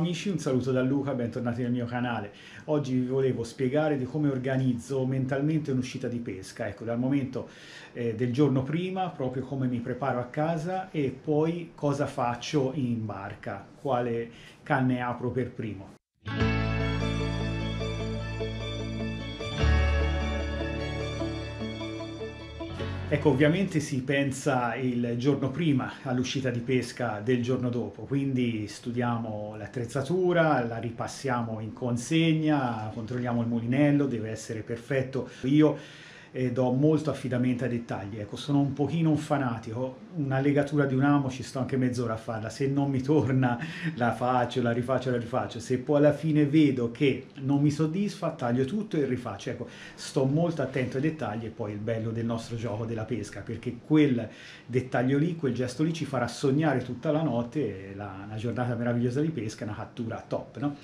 Amici, un saluto da Luca, bentornati nel mio canale. Oggi vi volevo spiegare di come organizzo mentalmente un'uscita di pesca, ecco, dal momento eh, del giorno prima, proprio come mi preparo a casa e poi cosa faccio in barca, quale canne apro per primo. Ecco, ovviamente si pensa il giorno prima all'uscita di pesca del giorno dopo, quindi studiamo l'attrezzatura, la ripassiamo in consegna, controlliamo il mulinello, deve essere perfetto. Io e do molto affidamento ai dettagli. Ecco, sono un pochino un fanatico, una legatura di un amo ci sto anche mezz'ora a farla, se non mi torna la faccio, la rifaccio, la rifaccio, se poi alla fine vedo che non mi soddisfa taglio tutto e rifaccio. Ecco, sto molto attento ai dettagli e poi il bello del nostro gioco della pesca, perché quel dettaglio lì, quel gesto lì ci farà sognare tutta la notte la, una giornata meravigliosa di pesca, una cattura top, no?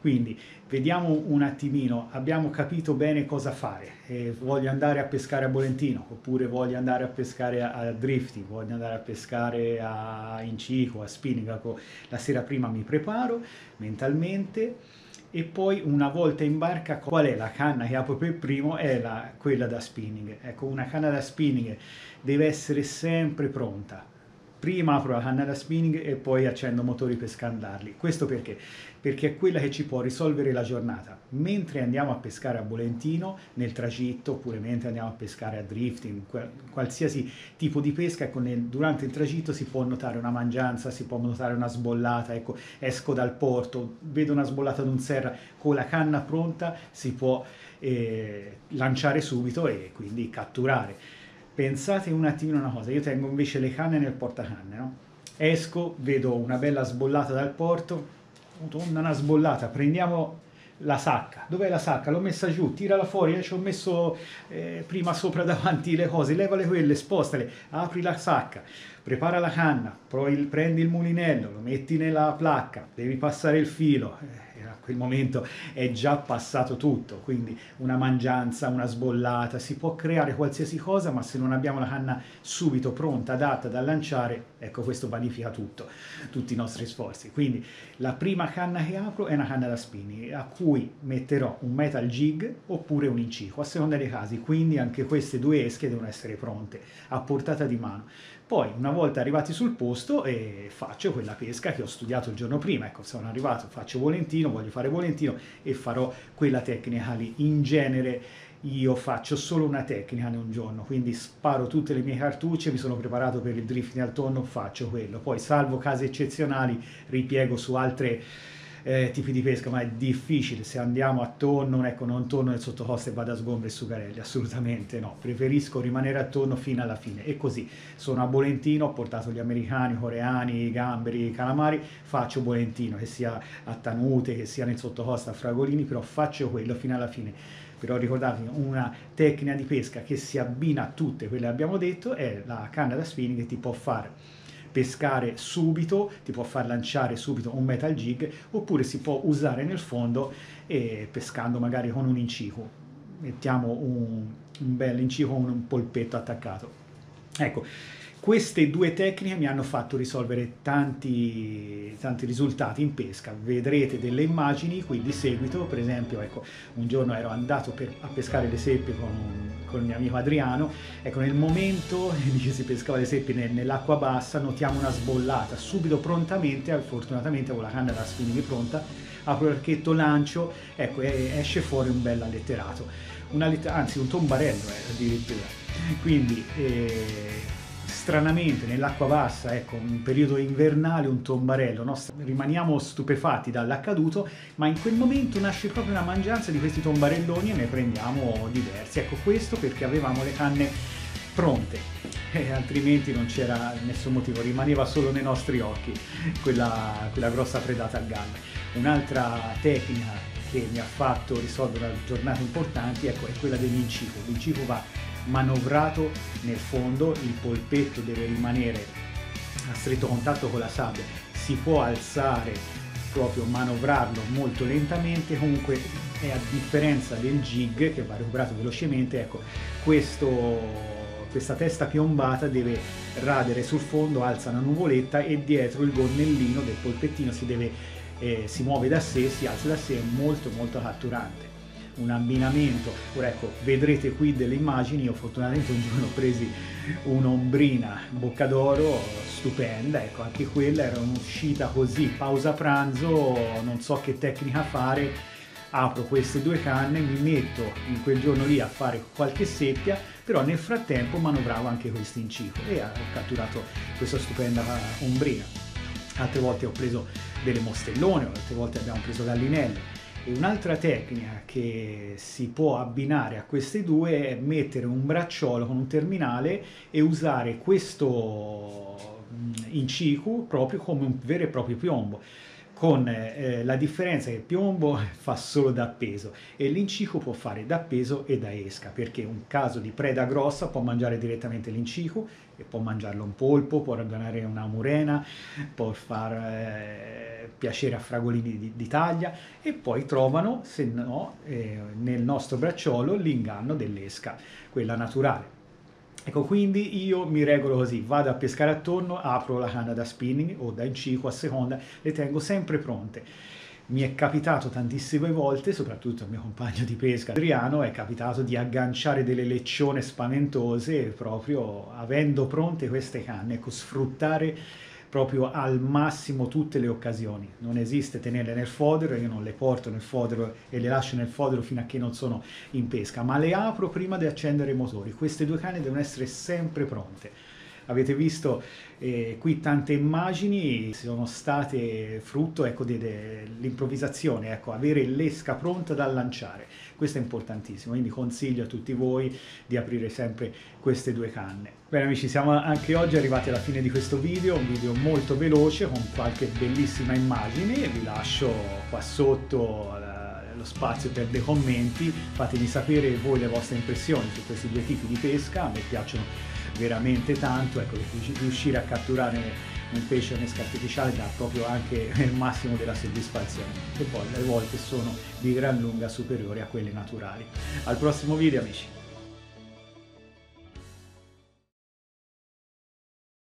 Quindi vediamo un attimino, abbiamo capito bene cosa fare, eh, voglio andare a pescare a Bolentino, oppure voglio andare a pescare a, a drifting, voglio andare a pescare a Incico, a spinning, ecco, la sera prima mi preparo mentalmente. E poi una volta in barca qual è la canna che apro per primo? È la, quella da spinning, ecco una canna da spinning deve essere sempre pronta, prima apro la canna spinning e poi accendo motori per scandarli. Questo perché? Perché è quella che ci può risolvere la giornata. Mentre andiamo a pescare a Bolentino, nel tragitto, oppure mentre andiamo a pescare a drifting, qualsiasi tipo di pesca, ecco, nel, durante il tragitto si può notare una mangianza, si può notare una sbollata, ecco, esco dal porto, vedo una sbollata d'un serra, con la canna pronta si può eh, lanciare subito e quindi catturare pensate un attimino una cosa, io tengo invece le canne nel portacanne, no? Esco, vedo una bella sbollata dal porto, una sbollata, prendiamo la sacca, dov'è la sacca? L'ho messa giù, tirala fuori, eh, ci ho messo eh, prima sopra davanti le cose, levale quelle, spostale, apri la sacca, prepara la canna, prendi il mulinello, lo metti nella placca, devi passare il filo, eh, quel momento è già passato tutto, quindi una mangianza, una sbollata, si può creare qualsiasi cosa, ma se non abbiamo la canna subito pronta, adatta da lanciare, ecco questo vanifica tutto, tutti i nostri sforzi. Quindi la prima canna che apro è una canna da spinning, a cui metterò un metal jig oppure un incico, a seconda dei casi, quindi anche queste due esche devono essere pronte, a portata di mano. Poi, una volta arrivati sul posto, eh, faccio quella pesca che ho studiato il giorno prima. Ecco, sono arrivato, faccio volentino, voglio fare volentino e farò quella tecnica lì. In genere io faccio solo una tecnica in un giorno, quindi sparo tutte le mie cartucce, mi sono preparato per il drifting al tonno, faccio quello. Poi, salvo casi eccezionali, ripiego su altre eh, tipi di pesca, ma è difficile. Se andiamo a tonno, ecco, non torno nel sottocosta e vado a sgombri e sugarelli, assolutamente no. Preferisco rimanere a tonno fino alla fine. E così, sono a Bolentino, ho portato gli americani, coreani, i gamberi, i calamari, faccio Bolentino, che sia a Tanute, che sia nel sottocosta a Fragolini, però faccio quello fino alla fine però ricordatevi una tecnica di pesca che si abbina a tutte quelle che abbiamo detto è la canna da spinning che ti può fare pescare subito, ti può far lanciare subito un metal jig, oppure si può usare nel fondo e pescando magari con un incico. Mettiamo un, un bel incico con un polpetto attaccato. Ecco, queste due tecniche mi hanno fatto risolvere tanti, tanti risultati in pesca, vedrete delle immagini qui di seguito, per esempio ecco, un giorno ero andato per, a pescare le seppie con, con, il mio amico Adriano, ecco nel momento in cui si pescava le seppie nell'acqua bassa notiamo una sbollata, subito prontamente, fortunatamente con la canna da spinning pronta, apro l'archetto, lancio, ecco esce fuori un bel alletterato, un anzi un tombarello eh, addirittura, quindi... Eh, stranamente nell'acqua bassa, ecco, un periodo invernale, un tombarello, no? rimaniamo stupefatti dall'accaduto, ma in quel momento nasce proprio una mangianza di questi tombarelloni e ne prendiamo diversi. Ecco questo perché avevamo le canne pronte, e altrimenti non c'era nessun motivo, rimaneva solo nei nostri occhi quella, quella grossa predata al gallo. Un'altra tecnica che mi ha fatto risolvere giornate importanti ecco, è quella dell'incico. L'incico va manovrato nel fondo, il polpetto deve rimanere a stretto contatto con la sabbia, si può alzare proprio manovrarlo molto lentamente, comunque è a differenza del jig che va recuperato velocemente, ecco, questo questa testa piombata deve radere sul fondo, alza una nuvoletta e dietro il gonnellino del polpettino si deve eh, si muove da sé, si alza da sé, è molto molto catturante un abbinamento. Ora ecco, vedrete qui delle immagini, io fortunatamente un giorno ho presi un'ombrina bocca d'oro stupenda, ecco, anche quella era un'uscita così, pausa pranzo, non so che tecnica fare, apro queste due canne, mi metto in quel giorno lì a fare qualche seppia, però nel frattempo manovravo anche questo incico e ho catturato questa stupenda ombrina. Altre volte ho preso delle mostellone, altre volte abbiamo preso gallinelle e un'altra tecnica che si può abbinare a queste due è mettere un bracciolo con un terminale e usare questo mm, incicu proprio come un vero e proprio piombo con eh, la differenza che il piombo fa solo da peso e l'incico può fare da peso e da esca, perché un caso di preda grossa può mangiare direttamente l'incico e può mangiarlo un polpo, può ragionare una murena, può far eh, piacere a fragolini d'Italia e poi trovano, se no, eh, nel nostro bracciolo l'inganno dell'esca, quella naturale. Ecco, quindi io mi regolo così, vado a pescare attorno, apro la canna da spinning o da incico a seconda, le tengo sempre pronte. Mi è capitato tantissime volte, soprattutto al mio compagno di pesca Adriano, è capitato di agganciare delle leccione spaventose proprio avendo pronte queste canne, ecco, sfruttare proprio al massimo tutte le occasioni. Non esiste tenerle nel fodero, io non le porto nel fodero e le lascio nel fodero fino a che non sono in pesca, ma le apro prima di accendere i motori. Queste due canne devono essere sempre pronte. Avete visto eh, qui tante immagini, sono state frutto ecco, dell'improvvisazione, ecco, avere l'esca pronta da lanciare. Questo è importantissimo, quindi consiglio a tutti voi di aprire sempre queste due canne. Bene amici, siamo anche oggi arrivati alla fine di questo video, un video molto veloce con qualche bellissima immagine, vi lascio qua sotto lo spazio per dei commenti, fatemi sapere voi le vostre impressioni su questi due tipi di pesca, a me piacciono veramente tanto, ecco, riuscire a catturare un pesce a nesca artificiale dà proprio anche il massimo della soddisfazione e poi le volte sono di gran lunga superiori a quelle naturali. Al prossimo video amici!